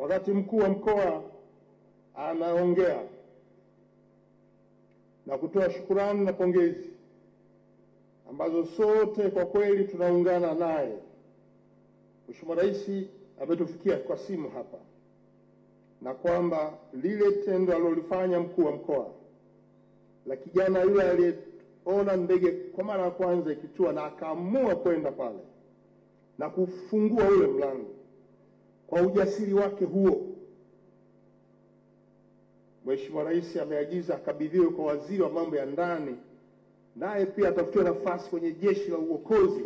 wakati mkuu wa mkoa anaongea na kutoa shukurani na pongezi ambazo sote kwa kweli tunaungana naye. Mheshimiwa Rais ametufikia kwa simu hapa na kwamba lile tendo alilolifanya mkuu wa mkoa la kijana yule aliyeona ndege kwa mara ya kwanza ikitua na akaamua kwenda pale na kufungua ule mlango kwa ujasiri wake huo, Mheshimiwa Rais ameagiza akabidhiwe kwa waziri wa mambo ya ndani, naye pia atafutiwe nafasi kwenye jeshi la uokozi.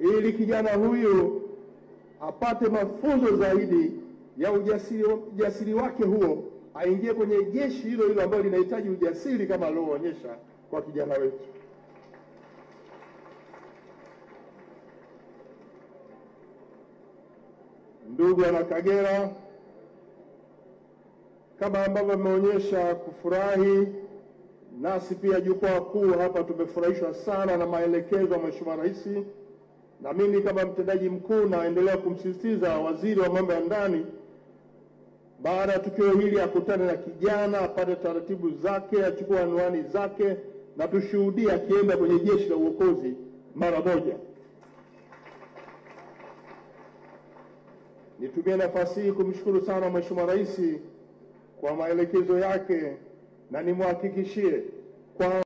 Ili kijana huyu apate mafunzo zaidi ya ujasiri, ujasiri wake huo, aingie kwenye jeshi hilo hilo ambalo linahitaji ujasiri kama alioonyesha kwa kijana wetu. Ndugu wana Kagera, kama ambavyo ameonyesha kufurahi, nasi pia jukwaa kuu hapa tumefurahishwa sana na maelekezo ya Mheshimiwa Rais na mimi kama mtendaji mkuu naendelea kumsisitiza waziri wa mambo ya ndani, baada ya tukio hili akutane na kijana, apate taratibu zake, achukue anwani zake, na tushuhudie akienda kwenye jeshi la uokozi mara moja. Nitumie nafasi hii kumshukuru sana Mheshimiwa Rais kwa maelekezo yake na nimwahakikishie kwa